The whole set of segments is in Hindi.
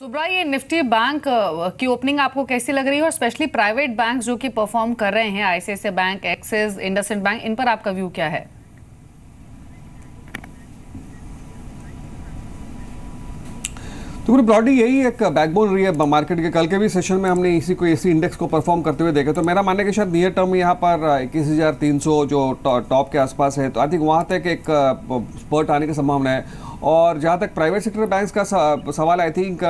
सुब्रा ये निफ्टी बैंक की ओपनिंग आपको कैसी लग रही है? और स्पेशली प्राइवेट बैंक जो कि परफॉर्म कर रहे हैं ICICI bank Axis IndusInd bank इन पर आपका व्यू क्या है? तो पूरी ब्रॉडली यही एक बैकबोन रही है मार्केट के। कल के भी सेशन में हमने इसी को, इसी इंडेक्स को परफॉर्म करते हुए देखा। तो मेरा मानने के शायद नियर टर्म यहाँ पर इक्कीस हज़ार तीन सौ जो टॉप के आसपास है तो आई थिंक वहाँ तक एक स्पर्ट आने की संभावना है। और जहाँ तक प्राइवेट सेक्टर बैंक्स का सवाल आई थिंक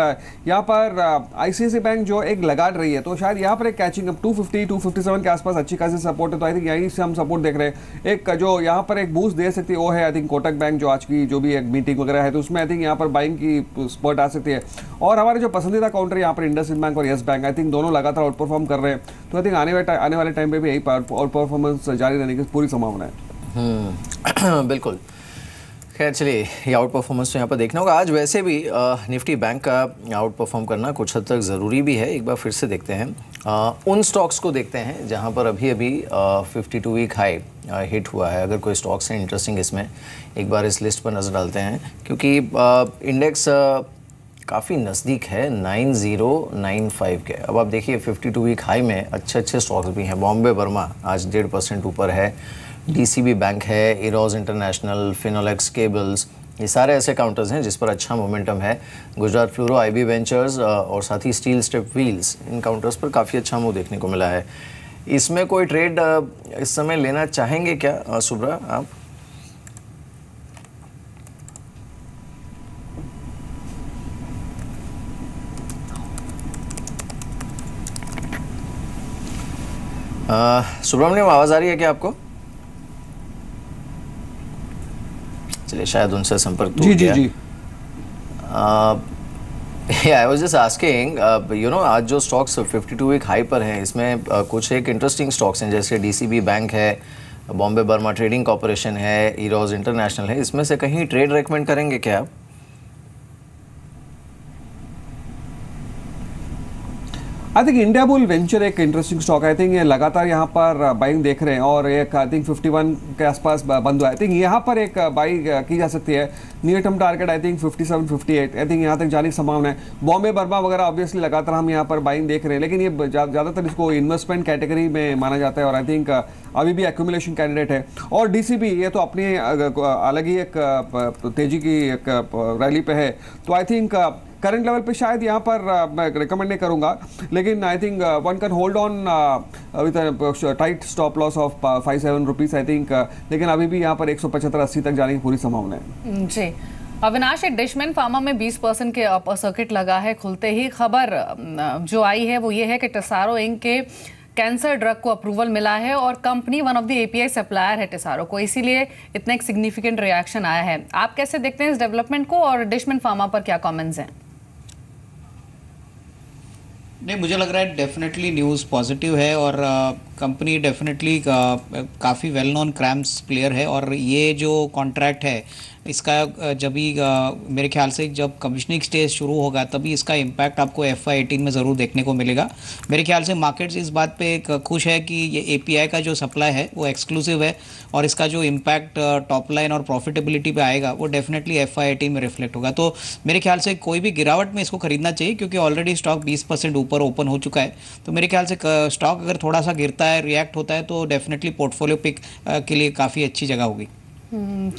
यहाँ पर आईसीआईसी बैंक जो एक लगा रही है तो शायद यहाँ पर एक कैचिंग अप 250 257 के आसपास अच्छी खासी सपोर्ट है तो आई थिंक यहीं से हम सपोर्ट देख रहे हैं। एक जो यहाँ पर एक बूस्ट दे सकती है वो है आई थिंक कोटक बैंक जो आज की जो भी एक मीटिंग वगैरह है तो उसमें आई थिंक यहाँ पर बाइंग की स्पर्ट आ सकती है। और हमारे जो पसंदीदा काउंटर यहाँ पर इंडस बैंक और येस बैंक आई थिंक दोनों लगातार आउट परफॉर्म कर रहे हैं। तो आई थिंक आने वाले आने वाले टाइम पर भी यही आउट परफॉर्मेंस जारी रहने की पूरी संभावना है। हम्म, बिल्कुल। खैर चलिए ये आउट परफॉर्मेंस तो यहाँ पर देखना होगा। आज वैसे भी आ, निफ्टी बैंक का आउट परफॉर्म करना कुछ हद तक ज़रूरी भी है। एक बार फिर से देखते हैं। आ, उन स्टॉक्स को देखते हैं जहाँ पर अभी अभी fifty two week high hit हुआ है। अगर कोई स्टॉक्स हैं इंटरेस्टिंग इसमें एक बार इस लिस्ट पर नज़र डालते हैं। क्योंकि आ, इंडेक्स काफ़ी नज़दीक है नाइन ज़ीरो नाइन फाइव के। अब आप देखिए फिफ्टी टू वीक हाई में अच्छे अच्छे स्टॉक्स भी हैं। बॉम्बे वर्मा आज डेढ़ परसेंट ऊपर है। डीसीबी बैंक है इरोज इंटरनेशनल फिनोलेक्स केबल्स ये सारे ऐसे काउंटर्स हैं जिस पर अच्छा मोमेंटम है। गुजरात फ्लोरो आईबी वेंचर्स और साथ ही स्टील स्टेप व्हील्स इन काउंटर्स पर काफ़ी अच्छा मूव देखने को मिला है। इसमें कोई ट्रेड इस समय लेना चाहेंगे क्या? सुब्रा, आप? सुब्रमण्यम, आवाज़ आ रही है क्या आपको? चलिए शायद उनसे संपर्क जी जी जी। I was just asking you know आज जो स्टॉक्स 52 वीक हाई पर हैं इसमें uh, कुछ एक इंटरेस्टिंग स्टॉक्स हैं जैसे डीसीबी बैंक है बॉम्बे बर्मा ट्रेडिंग कॉरपोरेशन है ईरोज इंटरनेशनल है इसमें से कहीं ट्रेड रेकमेंड करेंगे क्या आप? I think India bull venture एक इंटरेस्टिंग स्टॉक आई थिंक ये लगातार यहाँ पर बाइंग देख रहे हैं और एक आई थिंक 51 के आसपास बंद हुआ आई थिंक यहाँ पर एक बाई की जा सकती है। Near term target I think 57 58 I think यहाँ तक जाने की संभावना है। बॉम्बे बर्मा वगैरह ऑब्वियसली लगातार हम यहाँ पर बाइंग देख रहे हैं। लेकिन ये ज़्यादातर इसको इन्वेस्टमेंट कैटेगरी में माना जाता है और आई थिंक अभी भी एक्यूमुलेशन कैंडिडेट है। और डी ये तो अपनी अलग ही एक तेज़ी की एक रैली पे है। तो आई थिंक करंट लेवल पे शायद यहाँ पर मैं रिकमेंड नहीं करूँगा, लेकिन I think one can hold on with tight stop loss of five seven rupees I think लेकिन अभी भी यहाँ पर एक सौ तक जाने की पूरी संभावना है। जी। अविनाश एक डिशमैन फार्मा में 20 परसेंट के अपर सर्किट लगा है, खुलते ही खबर जो आई है वो ये है कि टेसारो इंक के कैंसर ड्रग को अप्रूवल मिला है और company one of the API supplier है टेसारो को, इसीलिए इतना एक सिग्निफिकेंट रिएक्शन आया है। आप कैसे देखते हैं इस डेवलपमेंट को और डिशमैन फार्मा पर क्या कमेंट्स हैं? नहीं मुझे लग रहा है डेफिनेटली न्यूज़ पॉजिटिव है और कंपनी डेफिनेटली काफ़ी वेल नोन क्रैम्स प्लेयर है और ये जो कॉन्ट्रैक्ट है, इसका जब भी मेरे ख्याल से जब कमिश्निंग स्टेज शुरू होगा, तभी इसका इम्पैक्ट आपको एफ़ आई एटीन में ज़रूर देखने को मिलेगा। मेरे ख्याल से मार्केट्स इस बात पे खुश है कि ये एपीआई का जो सप्लाई है, वो एक्सक्लूसिव है और इसका जो इम्पैक्ट टॉप लाइन और प्रॉफिटेबिलिटी पे आएगा, वो डेफिनेटली एफ़ आई में रिफ्लेक्ट होगा। तो मेरे ख्याल से कोई भी गिरावट में इसको खरीदना चाहिए, क्योंकि ऑलरेडी स्टॉक बीस ऊपर ओपन हो चुका है। तो मेरे ख्याल से स्टॉक अगर थोड़ा सा गिरता है रिएक्ट होता है तो डेफिनेटली पोर्टफोलियो पिक के लिए काफ़ी अच्छी जगह होगी। हम्म,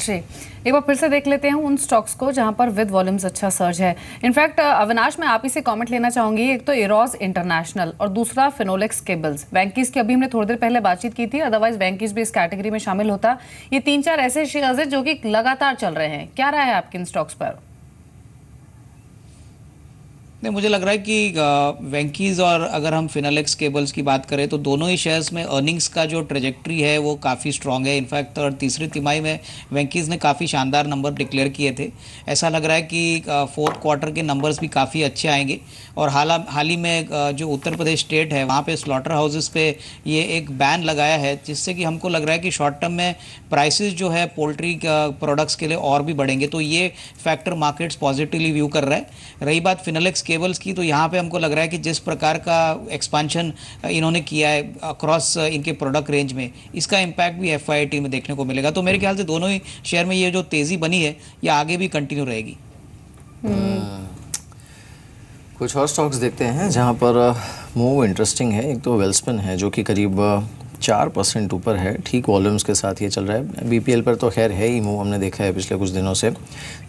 एक बार फिर से देख लेते हैं उन स्टॉक्स को जहाँ पर विद वॉल्यूम्स अच्छा सर्ज है। इनफैक्ट अविनाश मैं आप ही से कमेंट लेना चाहूँगी। एक तो इरोज इंटरनेशनल और दूसरा फिनोलेक्स केबल्स बैंकीज की अभी हमने थोड़ी देर पहले बातचीत की थी अदरवाइज़ बैंकीज भी इस कैटेगरी में शामिल होता। ये तीन चार ऐसे शेयर्स है जो कि लगातार चल रहे हैं। क्या रहा है आपके इन स्टॉक्स पर? नहीं, मुझे लग रहा है कि वेंकीज़ और अगर हम फिनालेक्स केबल्स की बात करें तो दोनों ही शेयर्स में अर्निंग्स का जो ट्रेजेक्ट्री है, वो काफ़ी स्ट्रॉन्ग है। इनफैक्ट और तीसरी तिमाही में वेंकीज़ ने काफ़ी शानदार नंबर डिक्लेयर किए थे। ऐसा लग रहा है कि फोर्थ क्वार्टर के नंबर्स भी काफ़ी अच्छे आएँगे। और हाल हाल ही में जो उत्तर प्रदेश स्टेट है, वहाँ पर स्लॉटर हाउसेस पे ये एक बैन लगाया है, जिससे कि हमको लग रहा है कि शॉर्ट टर्म में प्राइसेस जो है पोल्ट्री प्रोडक्ट्स के लिए और भी बढ़ेंगे। तो ये फैक्टर मार्केट्स पॉजिटिवली व्यू कर रहा है। रही बात फिनोलेक्स केबल्स की तो यहाँ पे हमको लग रहा है कि जिस प्रकार का एक्सपांशन इन्होंने किया है अक्रॉस इनके प्रोडक्ट रेंज में इसका इम्पैक्ट भी एफ़ में देखने को मिलेगा। तो मेरे ख्याल से दोनों ही शेयर में ये जो तेज़ी बनी है ये आगे भी कंटिन्यू रहेगी। हम्म। कुछ और स्टॉक्स देखते हैं जहाँ पर मूव इंटरेस्टिंग है। एक तो वेल्सपिन है जो कि करीब चार परसेंट ऊपर है। ठीक वॉल्यूम्स के साथ ये चल रहा है। बीपीएल पर तो खैर है ही, मूव हमने देखा है पिछले कुछ दिनों से।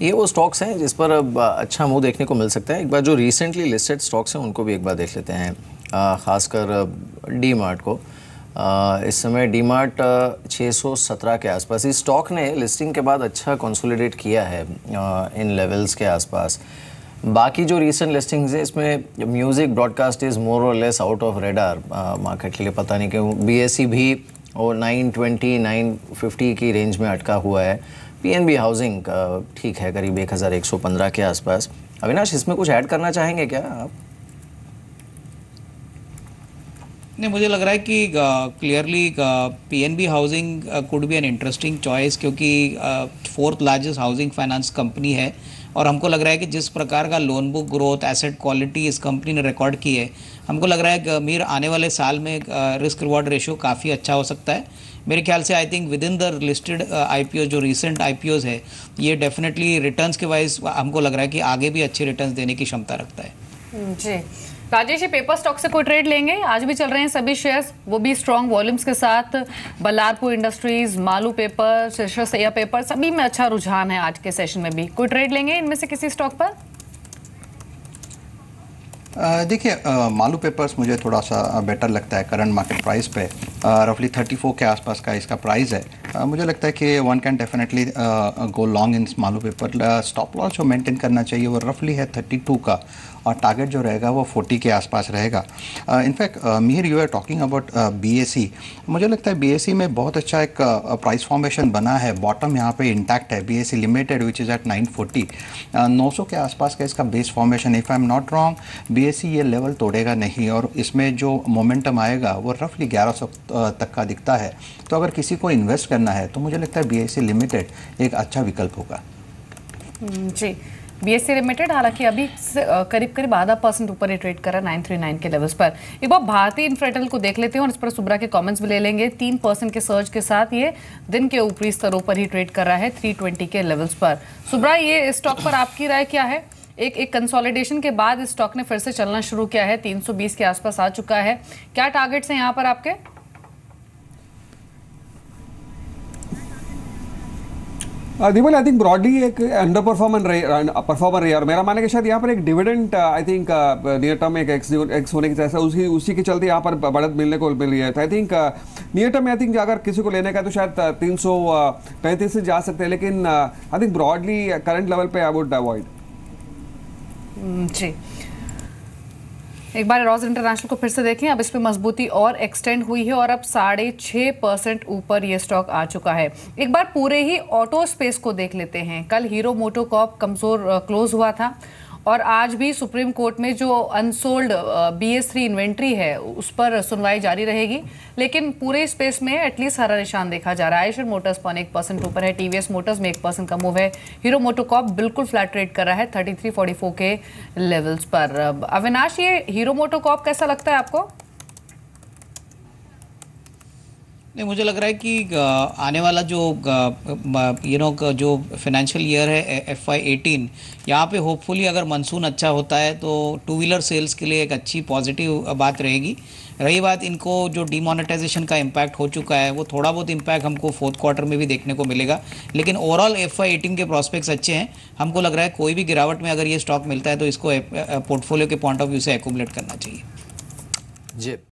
ये वो स्टॉक्स हैं जिस पर अब अच्छा मूव देखने को मिल सकता है। एक बार जो रिसेंटली लिस्टेड स्टॉक्स हैं, उनको भी एक बार देख लेते हैं। ख़ासकर डी मार्ट को। इस समय डी मार्ट छः सौ सत्रह के आसपास। इस स्टॉक ने लिस्टिंग के बाद अच्छा कंसोलिडेट किया है इन लेवल्स के आसपास। बाकी जो रीसेंट लिस्टिंग्स है, इसमें music broadcast is more or less out of radar market के लिए पता नहीं क्यों। बी भी और 920 950 की रेंज में अटका हुआ है। पीएनबी हाउसिंग ठीक है, करीब 1115 के आसपास। अविनाश, इसमें कुछ ऐड करना चाहेंगे क्या आप? नहीं, मुझे लग रहा है कि clearly PNB housing could be an interesting choice क्योंकि fourth largest housing finance company है। और हमको लग रहा है कि जिस प्रकार का loan book growth asset quality इस कंपनी ने रिकॉर्ड की है, हमको लग रहा है कि मीर आने वाले साल में रिस्क रिवॉर्ड रेशियो काफ़ी अच्छा हो सकता है। मेरे ख्याल से I think within the listed IPO जो रिसेंट आई है, ये डेफिनेटली रिटर्न्स के वाइज हमको लग रहा है कि आगे भी अच्छे रिटर्न्स देने की क्षमता रखता है। जी। राजेश ये पेपर स्टॉक से कोई ट्रेड लेंगे? आज भी चल रहे हैं सभी शेयर्स वो भी स्ट्रॉन्ग वॉल्यूम्स के साथ। Ballarpur industries Malu paper Seya paper सभी में अच्छा रुझान है आज के सेशन में भी। कोई ट्रेड लेंगे इनमें से किसी स्टॉक पर? देखिए मालू पेपर्स मुझे थोड़ा सा बेटर लगता है करंट मार्केट प्राइस पे। रफली 34 के आसपास का इसका प्राइस है। Uh, मुझे लगता है कि one can definitely go long in Malu paper stop loss जो मेंटेन करना चाहिए वो रफली है 32 का और टारगेट जो रहेगा वो 40 के आसपास रहेगा. In fact Meer you are talking about BSE मुझे लगता है बीएसई में बहुत अच्छा एक प्राइस uh, फॉर्मेशन बना है. बॉटम यहाँ पे इंटैक्ट है. BSE limited which is at 940 900 के आसपास का इसका base formation if I am not wrong BSE ये लेवल तोड़ेगा नहीं और इसमें जो मोमेंटम आएगा वो रफली ग्यारह तक का दिखता है. तो अगर किसी को इन्वेस्ट करना है तो मुझे लगता है बी लिमिटेड एक अच्छा विकल्प होगा। हम्म, जी। बीएससी लिमिटेड हालाँकि अभी करीब करीब आधा परसेंट ऊपर ही ट्रेड कर रहा है नाइन थ्री नाइन के लेवल्स पर। एक बार भारतीय इंफ्रेटल को देख लेते हैं और इस पर सुब्रा के कमेंट्स भी ले लेंगे। तीन परसेंट के सर्च के साथ ये दिन के ऊपरी स्तरों पर ही ट्रेड कर रहा है थ्री ट्वेंटी के लेवल्स पर। सुब्रा ये स्टॉक पर आपकी राय क्या है? एक एक कंसोलिडेशन के बाद स्टॉक ने फिर से चलना शुरू किया है 320 के आसपास आ चुका है। क्या टारगेट्स हैं यहाँ पर आपके? दीपल आई थिंक ब्रॉडली एक अंडर परफॉर्मर परफॉर्मर रही और मेरा मानने के शायद यहाँ पर एक dividend I think near term एक एक्स एक्स होने की जैसा उसी उसी के चलते यहाँ पर बढ़त मिलने को मिल रही है। तो I think near term I think अगर किसी को लेने का तो शायद तीन सौ पैंतीस से जा सकते हैं, लेकिन I think broadly current level पे आई वुड अवॉइड जी। एक बार रॉज इंटरनेशनल को फिर से देखें, अब इस पर मजबूती और एक्सटेंड हुई है और अब साढ़े छः परसेंट ऊपर ये स्टॉक आ चुका है। एक बार पूरे ही ऑटो स्पेस को देख लेते हैं। कल हीरो मोटो कॉप कमज़ोर क्लोज हुआ था। और आज भी सुप्रीम कोर्ट में जो unsold B S three inventory है, उस पर सुनवाई जारी रहेगी। लेकिन पूरे स्पेस में एटलीस्ट हरा निशान देखा जा रहा है। आयशर मोटर्स पॉन एक परसेंट ऊपर है टीवीएस मोटर्स में एक परसेंट का मूव है। Hero MotoCorp flat rate trade कर रहा है थर्टी थ्री फोर्टी फोर के लेवल्स पर। अविनाश, ये हीरो मोटोकॉप कैसा लगता है आपको? नहीं, मुझे लग रहा है कि आने वाला जो यू नो जो फाइनेंशियल ईयर है एफ़ आई एटीन यहाँ पर होपफुली अगर मानसून अच्छा होता है तो टू व्हीलर सेल्स के लिए एक अच्छी पॉजिटिव बात रहेगी। रही बात इनको जो डिमोनेटाइजेशन का इम्पैक्ट हो चुका है, वो थोड़ा बहुत इम्पैक्ट हमको फोर्थ क्वार्टर में भी देखने को मिलेगा। लेकिन ओवरऑल एफ़ आई एटीन के प्रॉस्पेक्ट्स अच्छे हैं। हमको लग रहा है कोई भी गिरावट में अगर ये स्टॉक मिलता है तो इसको पोर्टफोलियो के पॉइंट ऑफ़ व्यू से एकोमुलेट करना चाहिए। जी।